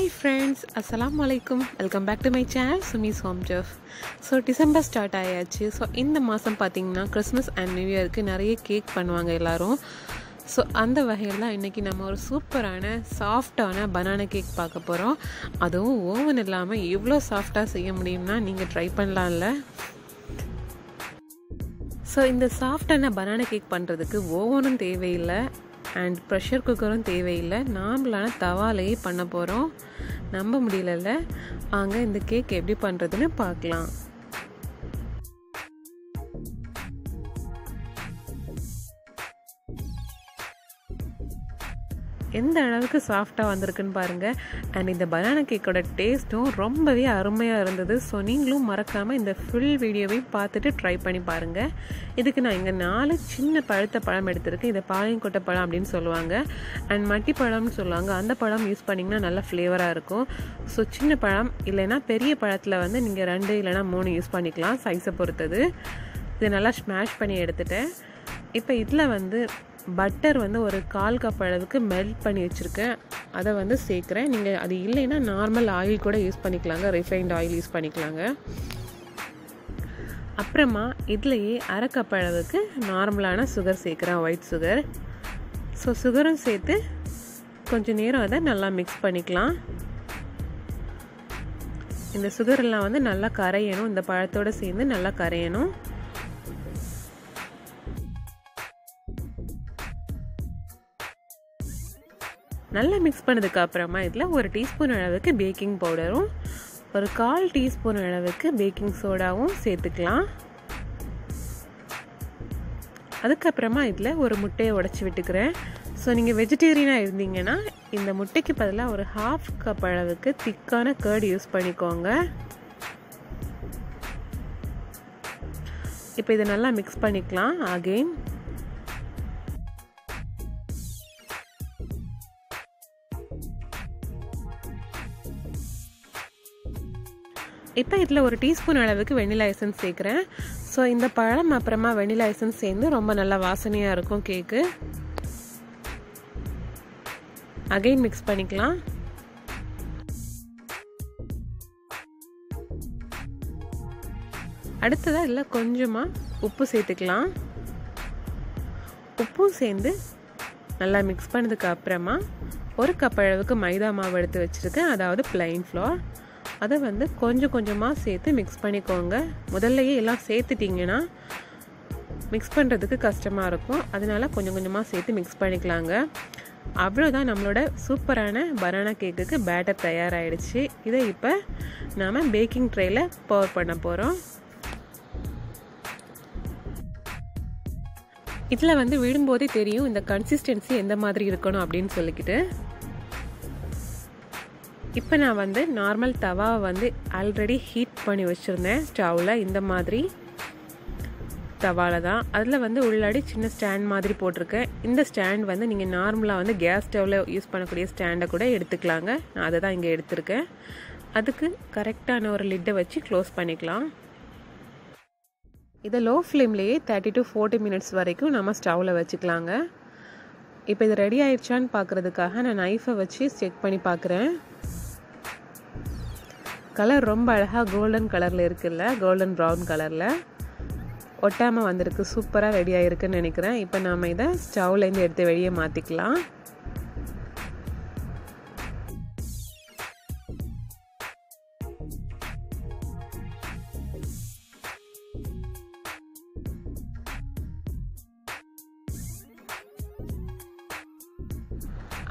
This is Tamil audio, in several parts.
ஹாய் ஃப்ரெண்ட்ஸ் அஸ்ஸலாமு வலைக்கும் welcome back to my channel Sumi's home Jeff so December start ஆயாச்சு. ஸோ இந்த மாதம் பார்த்தீங்கன்னா கிறிஸ்மஸ் அண்ட் நியூ இயருக்கு நிறைய கேக் பண்ணுவாங்க எல்லோரும். ஸோ அந்த வகையில் தான் இன்றைக்கி நம்ம ஒரு சூப்பரான சாஃப்டான பனானா கேக் பார்க்க போகிறோம் அதுவும் ஓவன் இல்லாமல் எவ்வளோ சாஃப்டாக செய்ய முடியும்னா நீங்கள் ட்ரை பண்ணலாம்ல ஸோ இந்த சாஃப்டான பனானா கேக் பண்ணுறதுக்கு ஓவனும் தேவையில்லை. அண்ட் ப்ரெஷர் குக்கரும் தேவையில்லை. நார்மலான தவாலையே பண்ண போகிறோம் நம்ப முடியலல்ல. அங்கே இந்த கேக் எப்படி பண்ணுறதுன்னு பார்க்கலாம். எந்த அளவுக்கு சாஃப்டாக வந்திருக்குன்னு பாருங்கள் அண்ட் இந்த பனானா கேக்கோட டேஸ்ட்டும் ரொம்பவே அருமையாக இருந்தது. ஸோ நீங்களும் மறக்காமல் இந்த ஃபுல் வீடியோவையும் பார்த்துட்டு ட்ரை பண்ணி பாருங்கள் இதுக்கு நான் இங்கே நாலு சின்ன பழுத்த பழம் எடுத்திருக்கேன். இதை பாளையங்கொட்டை பழம் அப்படின்னு சொல்லுவாங்க. அண்ட் மட்டி பழம்னு சொல்லுவாங்க. அந்த பழம் யூஸ் பண்ணிங்கன்னா நல்லா ஃப்ளேவராக இருக்கும். ஸோ சின்ன பழம் இல்லைன்னா பெரிய பழத்தில் வந்து நீங்கள் ரெண்டு இல்லைனா மூணு யூஸ் பண்ணிக்கலாம் சைஸை பொறுத்தது. இதை நல்லா ஸ்மாஷ் பண்ணி எடுத்துட்டேன். இப்போ இதில் வந்து பட்டர் வந்து ஒரு கால் கப் அளவுக்கு மெல்ட் பண்ணி வச்சுருக்கேன். அதை வந்து சேர்க்குறேன். நீங்கள் அது இல்லைன்னா நார்மல் ஆயில் கூட யூஸ் பண்ணிக்கலாங்க. ரிஃபைண்ட் ஆயில் யூஸ் பண்ணிக்கலாங்க. அப்புறமா இதுலேயே அரை கப் அளவுக்கு நார்மலான சுகர் சேர்க்குறேன். ஒயிட் சுகர் ஸோ சுகரும் சேர்த்து கொஞ்சம் நேரம் அதை நல்லா மிக்ஸ் பண்ணிக்கலாம். இந்த சுகரெல்லாம் வந்து நல்லா கரையணும். இந்த பழத்தோடு சேர்ந்து நல்லா கரையணும். நல்லா மிக்ஸ் பண்ணதுக்கு அப்புறமா இதில் ஒரு டீஸ்பூன் அளவுக்கு பேக்கிங் பவுடரும் ஒரு கால் டீஸ்பூன் அளவுக்கு பேக்கிங் சோடாவும் சேர்த்துக்கலாம். அதுக்கப்புறமா இதில் ஒரு முட்டையை உடச்சி விட்டுக்கிறேன். ஸோ நீங்கள் வெஜிடேரியனாக இருந்தீங்கன்னா இந்த முட்டைக்கு பதிலாக ஒரு ஹாஃப் கப் அளவுக்கு திக்கான கேர்டு யூஸ் பண்ணிக்கோங்க. இப்போ இதை நல்லா மிக்ஸ் பண்ணிக்கலாம். அகெயின் இப்போ இதில் ஒரு டீஸ்பூன் அளவுக்கு வெண்ணிலா எசன்ஸ் சேர்க்குறேன். ஸோ இந்த பழம் அப்புறமா வெண்ணிலா எசன்ஸ் சேர்ந்து ரொம்ப நல்லா வாசனையாக இருக்கும் கேக்கு. அகைன் மிக்ஸ் பண்ணிக்கலாம். அடுத்ததாக இதில் கொஞ்சமாக உப்பு சேர்த்துக்கலாம். உப்பும் சேர்ந்து நல்லா மிக்ஸ் பண்ணதுக்கு அப்புறமா ஒரு கப் அளவுக்கு மைதா மாவு எடுத்து வச்சுருக்கேன். அதாவது பிளைன் ஃப்ளோர் அதை வந்து கொஞ்சம் கொஞ்சமாக சேர்த்து மிக்ஸ் பண்ணிக்கோங்க. முதல்லையே எல்லாம் சேர்த்துட்டிங்கன்னா மிக்ஸ் பண்ணுறதுக்கு கஷ்டமாக இருக்கும். அதனால கொஞ்சம் கொஞ்சமாக சேர்த்து மிக்ஸ் பண்ணிக்கலாங்க. அவ்வளோதான் நம்மளோட சூப்பரான பனானா கேக்குக்கு பேட்டர் தயாராகிடுச்சு இதை இப்போ நாம் பேக்கிங் ட்ரேயில் பவர் பண்ண போகிறோம் இதில் வந்து விடும்போதே தெரியும் இந்த கன்சிஸ்டன்சி எந்த மாதிரி இருக்கணும் அப்படின்னு சொல்லிக்கிட்டு. இப்போ நான் வந்து நார்மல் தவாவை வந்து ஆல்ரெடி ஹீட் பண்ணி வச்சுருந்தேன். ஸ்டவ்வில் இந்த மாதிரி தவாவில் தான். அதில் வந்து உள்ளாடி சின்ன ஸ்டாண்ட் மாதிரி போட்டிருக்கேன். இந்த ஸ்டாண்ட் வந்து நீங்கள் நார்மலாக வந்து கேஸ் ஸ்டவ்வில் யூஸ் பண்ணக்கூடிய ஸ்டாண்டை கூட எடுத்துக்கலாங்க. நான் அதை தான் இங்கே எடுத்திருக்கேன். அதுக்கு கரெக்டான ஒரு லிட்டை வச்சு க்ளோஸ் பண்ணிக்கலாம். இதை லோ ஃப்ளேம்லேயே தேர்ட்டி டு ஃபோர்ட்டி மினிட்ஸ் வரைக்கும் நம்ம ஸ்டவ்வில் வச்சுக்கலாங்க. இப்போ இது ரெடி ஆயிடுச்சான்னு பார்க்குறதுக்காக நான் நைஃபை வச்சு செக் பண்ணி பார்க்குறேன் கலர் ரொம்ப அழகாக கோல்டன் கலரில் இருக்குல்ல கோல்டன் ப்ரௌன் கலரில். ஒட்டாமல் வந்திருக்கு சூப்பராக ரெடி ஆகிருக்குன்னு நினைக்கிறேன். இப்போ நாம் இதை ஸ்டவ்லேருந்து எடுத்து வெளியே மாற்றிக்கலாம்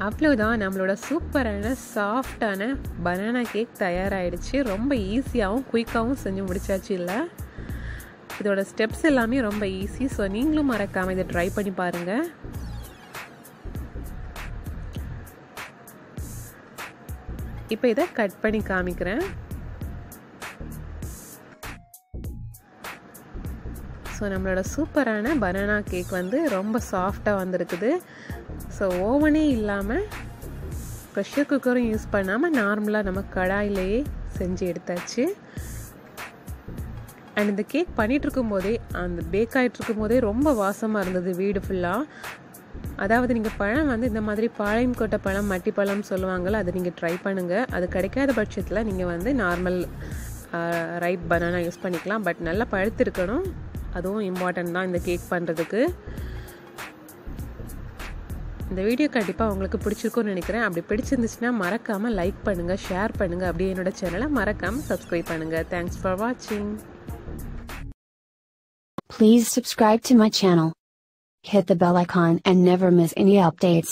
அவ்வளோதான் நம்மளோட சூப்பரான சாஃப்டான பனானா கேக் தயாராகிடுச்சு ரொம்ப ஈஸியாகவும் குயிக்காகவும் செஞ்சு முடிச்சாச்சு இல்லை? இதோட ஸ்டெப்ஸ் எல்லாமே ரொம்ப ஈஸி ஸோ நீங்களும் மறக்காமல் இதை ட்ரை பண்ணி பாருங்கள் இப்போ இதை கட் பண்ணி காமிக்கிறேன். ஸோ நம்மளோட சூப்பரான பனானா கேக் வந்து ரொம்ப சாஃப்டாக வந்திருக்குது. ஸோ ஓவனே இல்லாமல் ப்ரெஷர் குக்கரும் யூஸ் பண்ணாமல் நார்மலாக நம்ம கடாயிலேயே செஞ்சு எடுத்தாச்சு. அண்ட் இந்த கேக் பண்ணிகிட்ருக்கும் போதே அந்த பேக் ஆகிட்ருக்கும் போதே ரொம்ப வாசமாக இருந்தது வீடு ஃபுல்லாக அதாவது நீங்கள் பழம் வந்து இந்த மாதிரி பாளையம் கொட்டை பழம் மட்டி பழம் சொல்லுவாங்கள்ல அதை நீங்கள் ட்ரை பண்ணுங்கள் அது கிடைக்காத பட்சத்தில் நீங்கள் வந்து நார்மல் ரைப் பனானா யூஸ் பண்ணிக்கலாம். பட் நல்லா பழுத்திருக்கணும். அதுவும் இம்பார்ட்டன்ட் தான் இந்த கேக் பண்ணுறதுக்கு இந்த வீடியோ கண்டிப்பாக உங்களுக்கு பிடிச்சிருக்கும்னு நினைக்கிறேன். அப்படி பிடிச்சிருந்துச்சுன்னா மறக்காமல் லைக் பண்ணுங்கள் ஷேர் பண்ணுங்கள் அப்படியே என்னோட சேனலை மறக்காமல் சப்ஸ்கிரைப் பண்ணுங்கள் தேங்க்ஸ் ஃபார் வாட்சிங் Please subscribe to my channel. Hit the bell icon and never miss any updates.